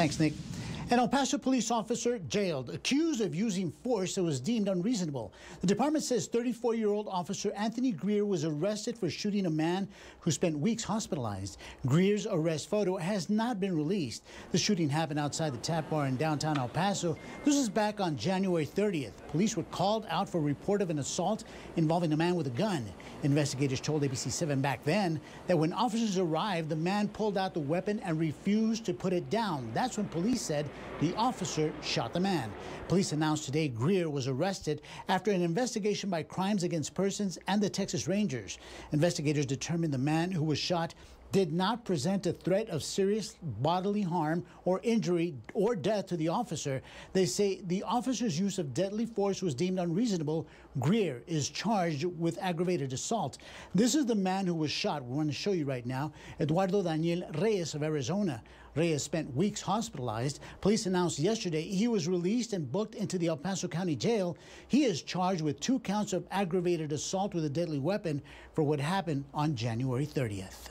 Thanks, Nick. An El Paso police officer jailed, accused of using force that was deemed unreasonable. The department says 34 year old officer Anthony Greer was arrested for shooting a man who spent weeks hospitalized. Greer's arrest photo has not been released. The shooting happened outside the tap bar in downtown El Paso. This is back on January 30th. Police were called out for a report of an assault involving a man with a gun. Investigators told ABC 7 back then that when officers arrived, the man pulled out the weapon and refused to put it down. That's when police said the officer shot the man. Police announced today Greer was arrested after an investigation by Crimes Against Persons and the Texas Rangers. Investigators determined the man who was shot did not present a threat of serious bodily harm or injury or death to the officer. They say the officer's use of deadly force was deemed unreasonable. Greer is charged with aggravated assault. This is the man who was shot. We want to show you right now. Eduardo Daniel Reyes of Arizona. Reyes spent weeks hospitalized. Police announced yesterday he was released and booked into the El Paso County Jail. He is charged with two counts of aggravated assault with a deadly weapon for what happened on January 30th.